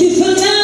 If you for now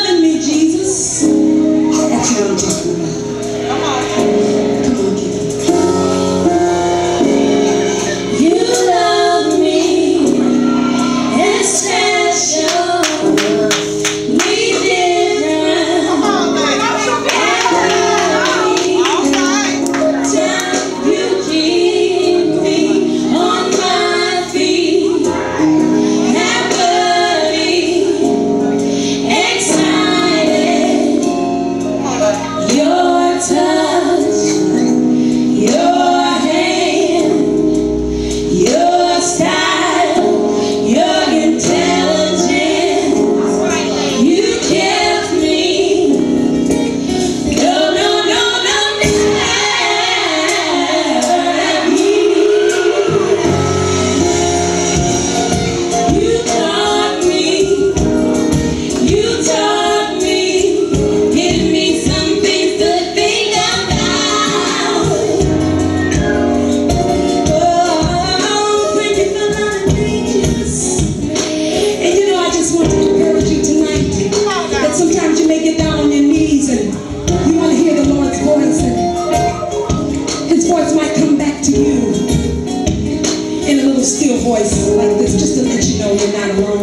These words might come back to you in a little still voice like this, just to let you know you're not alone.